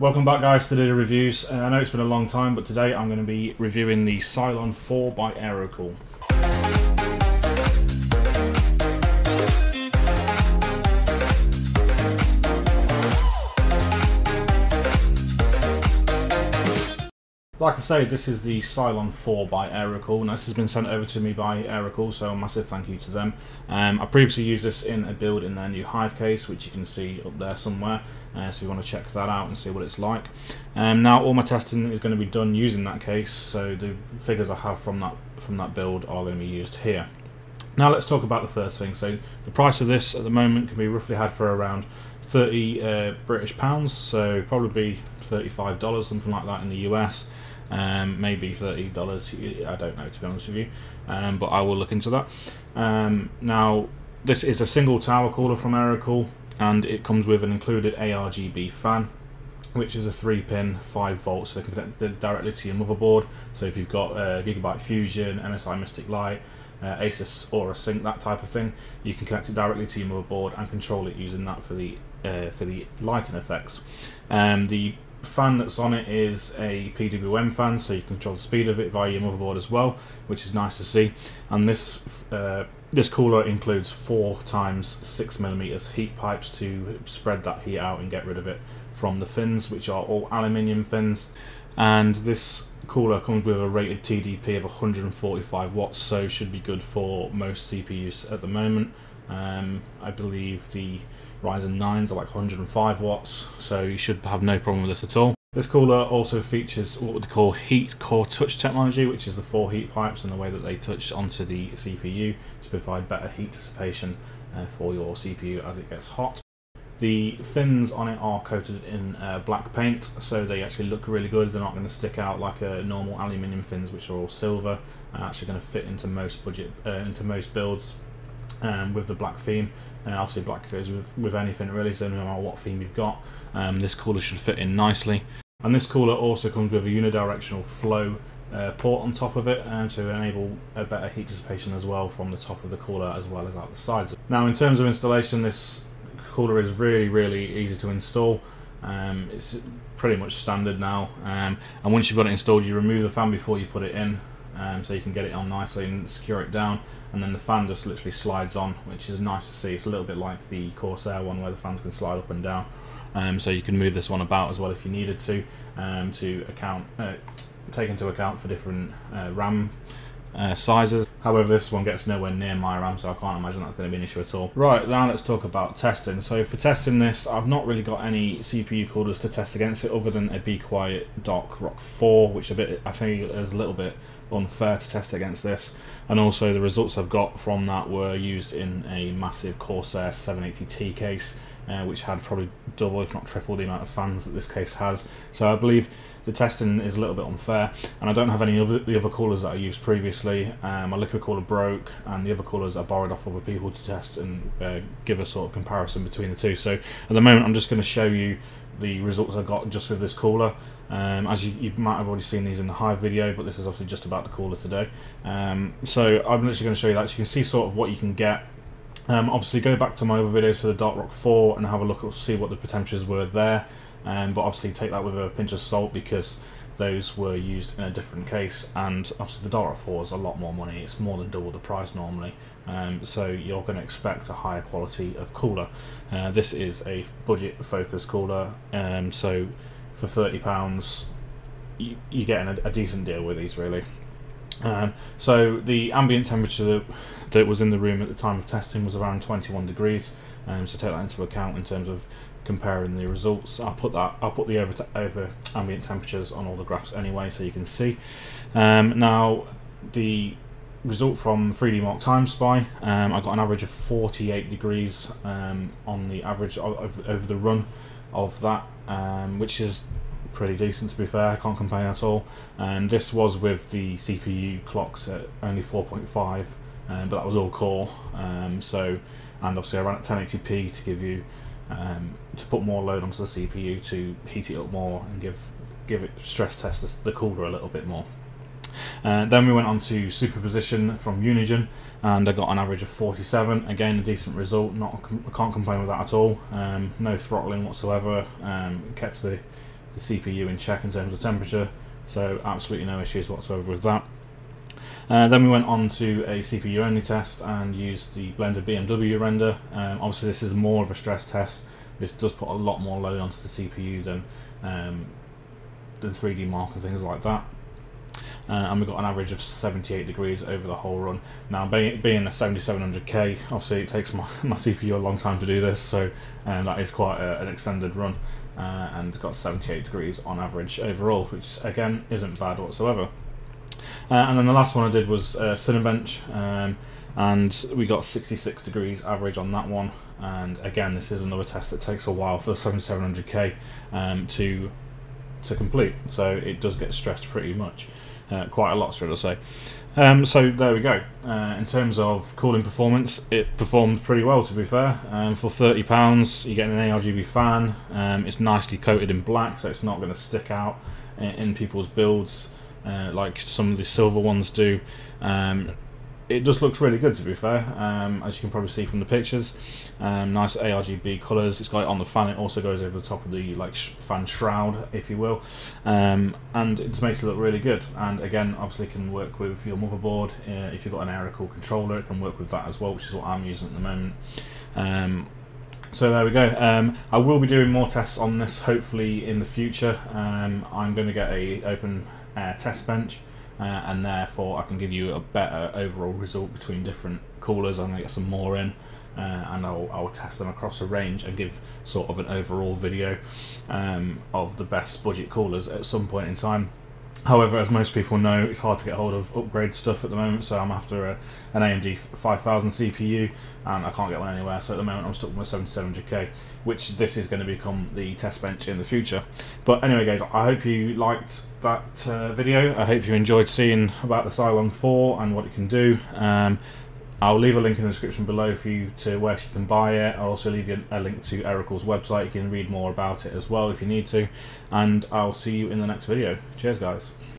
Welcome back guys to the reviews. Uh, I know it's been a long time but today I'm going to be reviewing the Cylon 4 by Aerocool. Like I say, this is the Cylon 4 by Aerocool, and this has been sent over to me by Aerocool, so a massive thank you to them. Um, I previously used this in a build in their new Hive case, which you can see up there somewhere, uh, so you want to check that out and see what it's like. Um, now, all my testing is going to be done using that case, so the figures I have from that from that build are going to be used here. Now, let's talk about the first thing. So, the price of this at the moment can be roughly had for around 30 uh, British pounds, so probably $35, something like that in the US um, maybe thirty dollars. I don't know to be honest with you, um, but I will look into that. Um, now, this is a single tower cooler from Aerocool, and it comes with an included ARGB fan, which is a three pin, five volts, so it can connect directly to your motherboard. So if you've got uh, Gigabyte Fusion, MSI Mystic Light. Uh, Asus Aura Sync, that type of thing, you can connect it directly to your motherboard and control it using that for the uh, for the lighting effects. Um, the fan that's on it is a PWM fan, so you control the speed of it via your motherboard as well, which is nice to see. And this uh, this cooler includes four times six millimeters heat pipes to spread that heat out and get rid of it from the fins, which are all aluminium fins. And this cooler comes with a rated TDP of 145 watts, so should be good for most CPUs at the moment. Um, I believe the Ryzen 9s are like 105 watts, so you should have no problem with this at all. This cooler also features what they call heat core touch technology, which is the four heat pipes and the way that they touch onto the CPU to provide better heat dissipation uh, for your CPU as it gets hot. The fins on it are coated in uh, black paint, so they actually look really good. They're not going to stick out like a normal aluminium fins, which are all silver. Are actually going to fit into most budget, uh, into most builds um, with the black theme. And obviously black goes with, with anything really, so no matter what theme you've got, um, this cooler should fit in nicely. And this cooler also comes with a unidirectional flow uh, port on top of it and to enable a better heat dissipation as well from the top of the cooler as well as out the sides. Now in terms of installation this cooler is really really easy to install. Um, it's pretty much standard now um, and once you've got it installed you remove the fan before you put it in um, so you can get it on nicely and secure it down and then the fan just literally slides on which is nice to see it's a little bit like the Corsair one where the fans can slide up and down um, so you can move this one about as well if you needed to um, to account uh, take into account for different uh, RAM uh, sizes. However, this one gets nowhere near my RAM, so I can't imagine that's going to be an issue at all. Right, now let's talk about testing. So for testing this, I've not really got any CPU coolers to test against it other than a Be Quiet Dark Rock 4, which a bit I think is a little bit unfair to test against this. And also the results I've got from that were used in a massive Corsair 780T case, uh, which had probably double, if not triple, the amount of fans that this case has. So I believe the testing is a little bit unfair, and I don't have any of the other coolers that I used previously. Um, my liquid cooler broke, and the other coolers I borrowed off other people to test and uh, give a sort of comparison between the two. So at the moment, I'm just going to show you the results I got just with this cooler. Um, as you, you, might have already seen these in the Hive video, but this is obviously just about the cooler today. Um, so I'm literally going to show you that. So you can see sort of what you can get um, obviously, go back to my other videos for the Dark Rock 4 and have a look at see what the potentials were there. Um, but obviously, take that with a pinch of salt because those were used in a different case. And obviously, the Rock 4 is a lot more money. It's more than double the price normally. Um, so you're going to expect a higher quality of cooler. Uh, this is a budget focused cooler. Um, so for £30, you, you're getting a, a decent deal with these, really. Um, so the ambient temperature that, that was in the room at the time of testing was around 21 degrees. Um, so take that into account in terms of comparing the results. I'll put that. I'll put the over over ambient temperatures on all the graphs anyway, so you can see. Um, now the result from 3D Mark Time Spy, um, I got an average of 48 degrees um, on the average of, of, over the run of that, um, which is pretty decent to be fair, I can't complain at all. And this was with the CPU clocks at only 4.5, um, but that was all core. Um, so, and obviously I ran at 1080p to give you um, to put more load onto the CPU to heat it up more and give give it stress test the, the cooler a little bit more. Uh, then we went on to superposition from Unigine and I got an average of 47 again a decent result not I can't complain with that at all um, no throttling whatsoever um, kept the the CPU in check in terms of temperature, so absolutely no issues whatsoever with that. Uh, then we went on to a CPU only test and used the Blender BMW render. Um, obviously this is more of a stress test. This does put a lot more load onto the CPU than um, than 3D Mark and things like that. Uh, and we got an average of 78 degrees over the whole run. Now, being, being a 7700K, obviously it takes my, my CPU a long time to do this, so um, that is quite a, an extended run, uh, and got 78 degrees on average overall, which again isn't bad whatsoever. Uh, and then the last one I did was uh, Cinebench, um, and we got 66 degrees average on that one. And again, this is another test that takes a while for 7700K um, to to complete, so it does get stressed pretty much uh, quite a lot, should I say. Um, so there we go. Uh, in terms of cooling performance, it performed pretty well to be fair. Um, for £30 you get an ARGB fan, um, it's nicely coated in black so it's not going to stick out in, in people's builds uh, like some of the silver ones do. Um, it just looks really good to be fair, um, as you can probably see from the pictures. Um, nice ARGB colours. It's got it on the fan. It also goes over the top of the like sh fan shroud, if you will, um, and it just makes it look really good. And again, obviously, can work with your motherboard. Uh, if you've got an Aerocool controller, it can work with that as well, which is what I'm using at the moment. Um, so there we go. Um, I will be doing more tests on this hopefully in the future. Um, I'm going to get a open uh, test bench uh, and therefore I can give you a better overall result between different coolers. I'm going to get some more in. Uh, and I'll, I'll test them across a range and give sort of an overall video um, of the best budget coolers at some point in time. However, as most people know, it's hard to get hold of upgrade stuff at the moment, so I'm after a, an AMD 5000 CPU, and I can't get one anywhere, so at the moment I'm stuck with my 7700K, which this is going to become the test bench in the future. But anyway guys, I hope you liked that uh, video, I hope you enjoyed seeing about the Cylon 4 and what it can do. Um, I'll leave a link in the description below for you to where you can buy it. I'll also leave you a link to Aerocool's website. You can read more about it as well if you need to. And I'll see you in the next video. Cheers, guys.